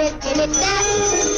it, give it that.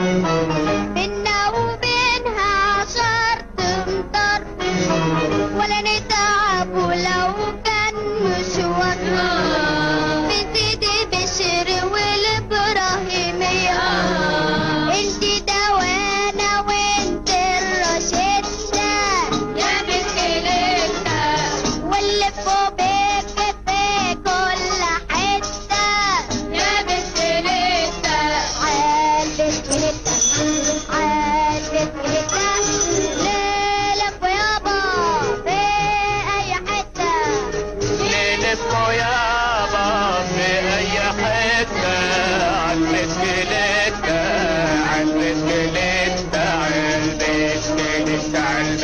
بينا وبينها شرط مطر ولا نتعب ولا بسكلتنا على بسكلتنا على بسكلتنا على بسكلتنا على